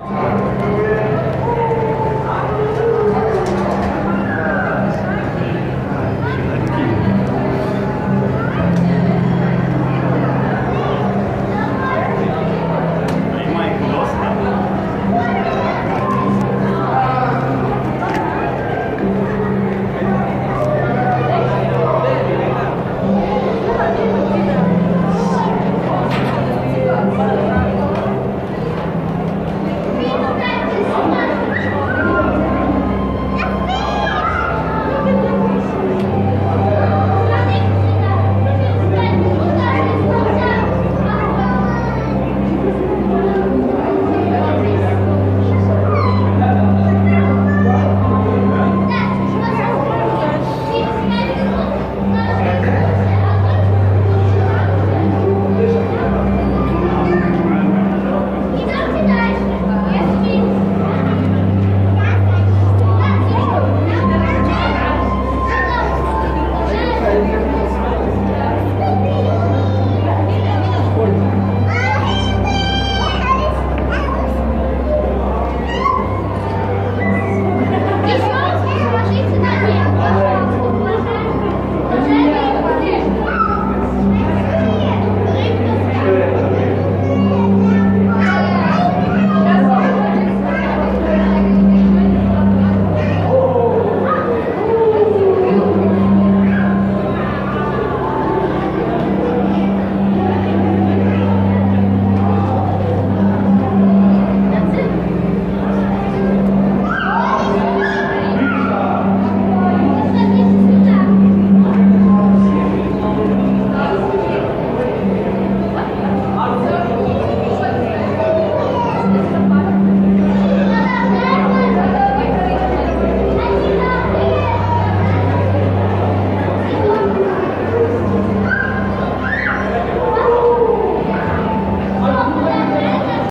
Música